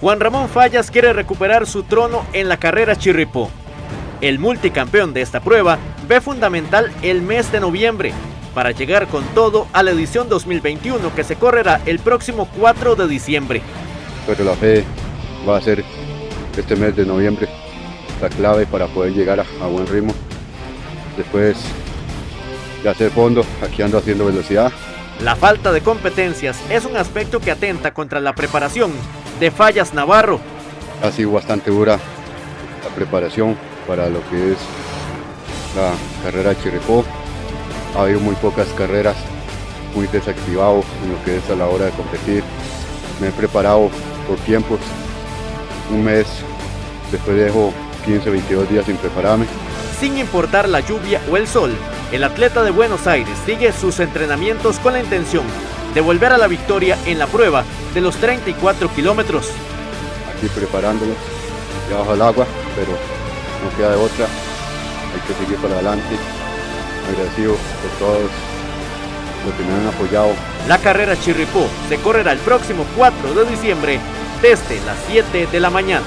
Juan Ramón Fallas quiere recuperar su trono en la carrera Chirripó. El multicampeón de esta prueba ve fundamental el mes de noviembre para llegar con todo a la edición 2021 que se correrá el próximo 4 de diciembre. Pero la fe va a ser este mes de noviembre la clave para poder llegar a, buen ritmo. Después de hacer fondo, aquí ando haciendo velocidad. La falta de competencias es un aspecto que atenta contra la preparación de Fallas Navarro. Ha sido bastante dura la preparación para lo que es la carrera Chirripó ha habido muy pocas carreras, muy desactivado en lo que es a la hora de competir. Me he preparado por tiempos, un mes, después dejo 15, 22 días sin prepararme. Sin importar la lluvia o el sol, el atleta de Buenos Aires sigue sus entrenamientos con la intención de volver a la victoria en la prueba de los 34 kilómetros. Aquí preparándolos, debajo del agua, pero no queda de otra, hay que seguir para adelante agradecido por todos los que me han apoyado. La carrera Chirripó se correrá el próximo 4 de diciembre desde las 7 de la mañana.